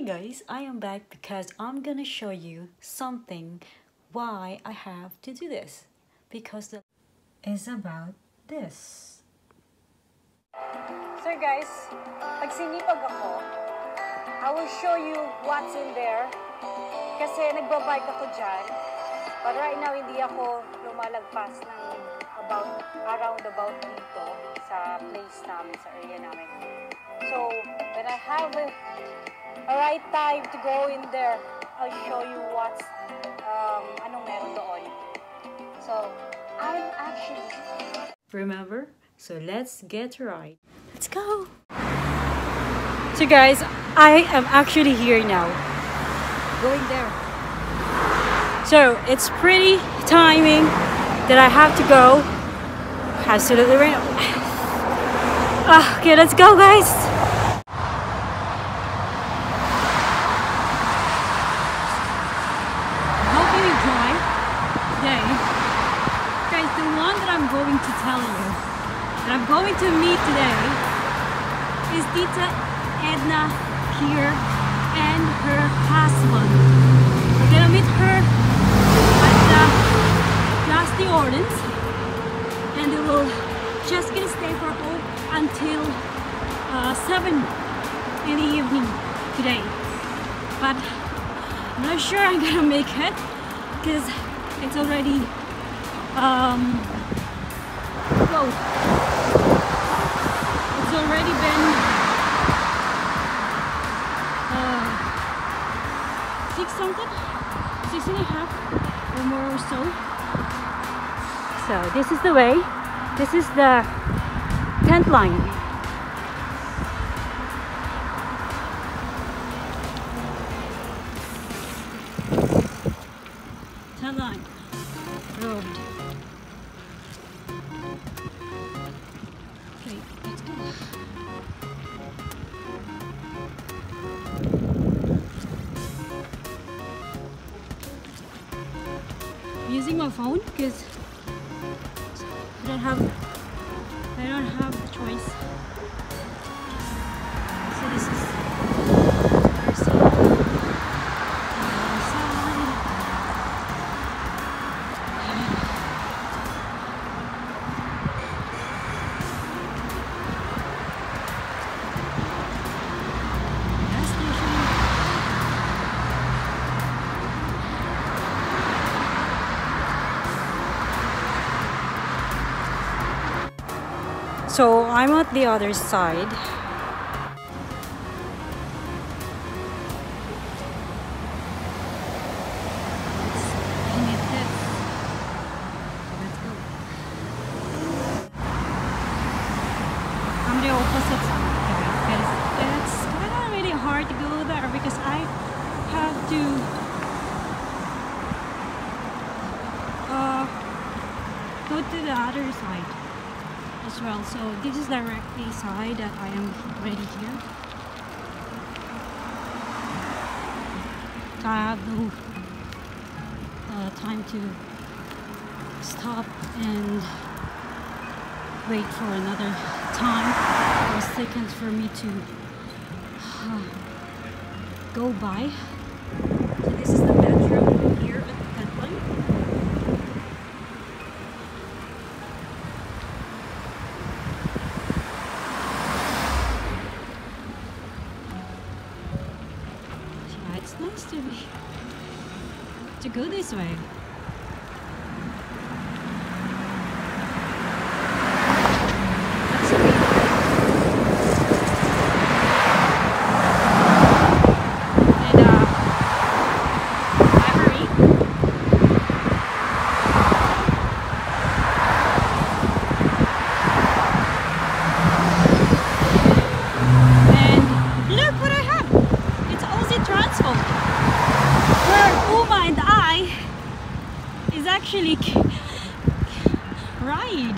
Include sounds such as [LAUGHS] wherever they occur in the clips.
Guys, I am back because I'm gonna show you something why I have to do this. Because the is about this. So guys, pag sinipag ako, I will show you what's in there. Kasi nagbabike ako dyan. But right now, hindi ako lumalagpas ng about, around about dito sa place namin, sa area namin. So, when I have a, a right time to go in there, I'll show you what's, um, anong meron doon. So, I'm actually Remember? So let's get right. Let's go! So guys, I am actually here now. Going there. So it's pretty timing that I have to go. Absolutely right. Ah, okay, let's go guys! How can you drive today? Guys, the one that I'm going to tell you, that I'm going to meet today, is Tita Edna here and her husband. We're gonna meet her at the Dusty Ordens and they will just gonna stay for hope until uh, 7 in the evening today. But I'm not sure I'm gonna make it because it's already um whoa it's already been uh six something six and a half or more or so. So this is the way. This is the tent line I'm using my phone because I don't have I don't have choice. So this is So I'm at the other side. I'm the opposite side because it's kind of really hard to go there uh, because I have to uh, go to the other side well. So this is directly side that I am ready here. I have no uh, time to stop and wait for another time or seconds for me to uh, go by. Go this way. That's And uh, Ivory. And look what I have! It's Aussie Transform. Where Uma and I is actually k- ride.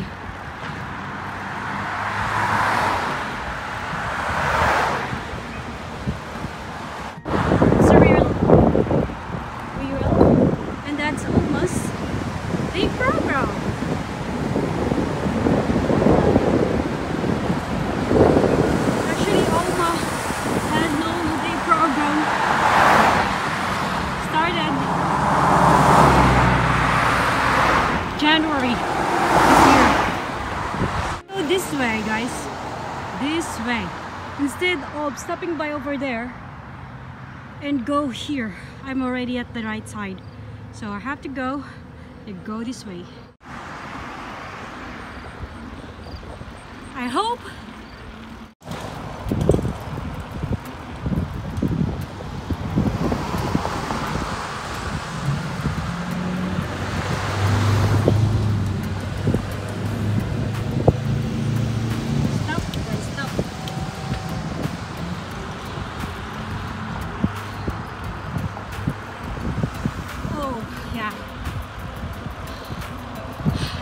Surreal. Real. And that's almost the program. Actually, Alma has no day program instead of stopping by over there and go here I'm already at the right side. So I have to go and go this way. I hope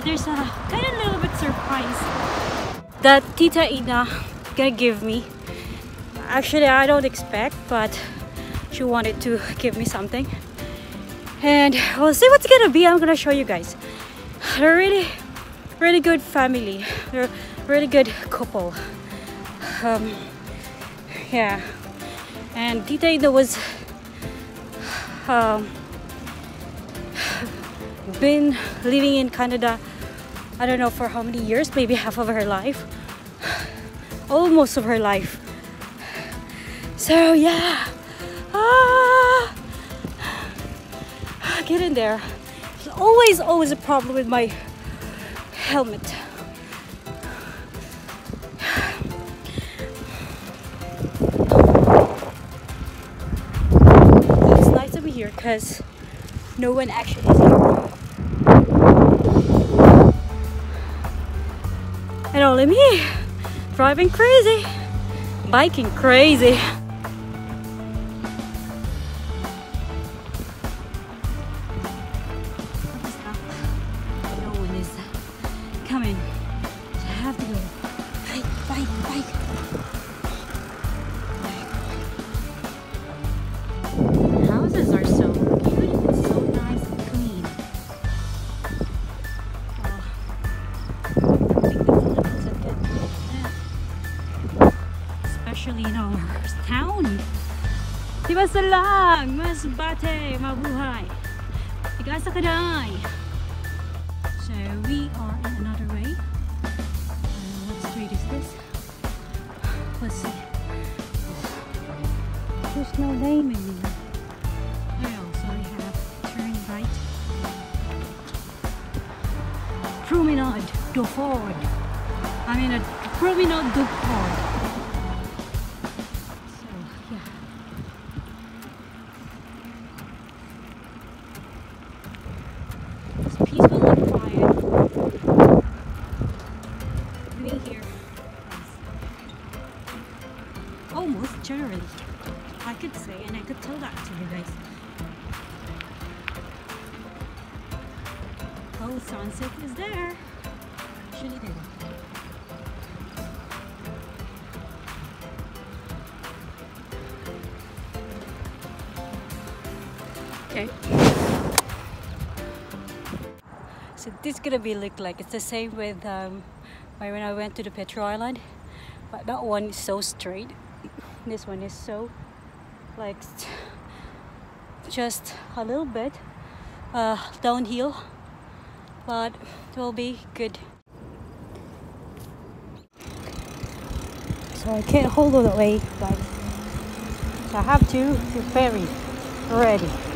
There's a kind of little bit surprise that Tita Ina gonna give me. Actually, I don't expect, but she wanted to give me something. And we'll see what's gonna be. I'm gonna show you guys. They're really, really good family. They're really good couple. Um, yeah. And Tita Ina was um, been living in Canada, I don't know for how many years, maybe half of her life, [SIGHS] almost of her life. [SIGHS] So yeah, ah, [SIGHS] get in there. There's always, always a problem with my helmet. It's nice to be here because no one actually is here. Only me driving crazy, biking crazy. $20 town. Diba sa lang? Mas bate, mabuhay. Tigas sa kanay. So we are in another way. Uh, what street is this? Let's see. There's no name anymore. I also have turn right. Promenade du Ford. I mean a Promenade du Ford. Okay. So this is gonna be look like it's the same with um, when I went to the Petrie Island, but that one is so straight. [LAUGHS] This one is so like just a little bit uh, downhill, but it will be good. So I can't hold all the way, but I have to to ferry ready.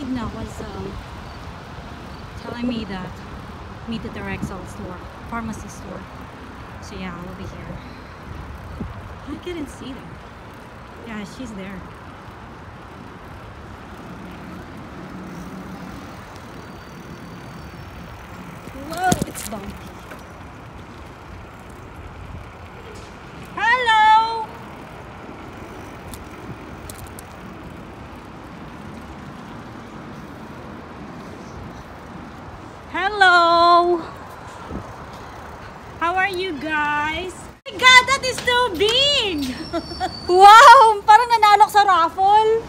Edna was um, telling me that meet at the Rexall store, pharmacy store. So yeah, I'll be here. I couldn't see them. Yeah, she's there. Whoa, it's bumpy. Are you guys? Oh my God, that is so big! [LAUGHS] wow! Parang nanalo sa raffle.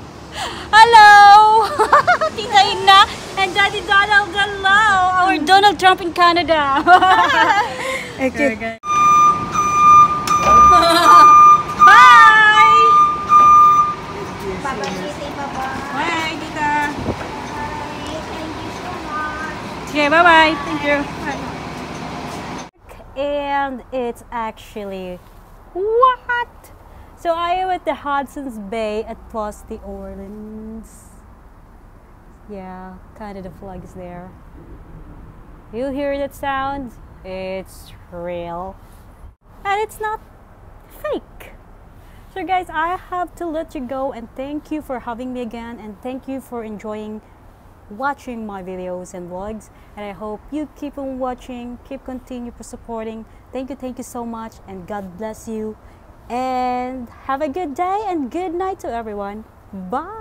Hello! [LAUGHS] Tita Ina and Daddy Donald, hello! Our Donald Trump in Canada. [LAUGHS] okay. Bye! Bye, Tita. Okay, bye-bye. Thank you. And it's actually what? So I am at the Hudson's Bay at Place d'Orleans. Yeah, kind of the flag is there. You hear that sound? It's real. And it's not fake. So guys, I have to let you go and thank you for having me again and thank you for enjoying watching my videos and vlogs and I hope you keep on watching keep continue for supporting. Thank you thank you so much and God bless you. And have a good day and good night to everyone. Bye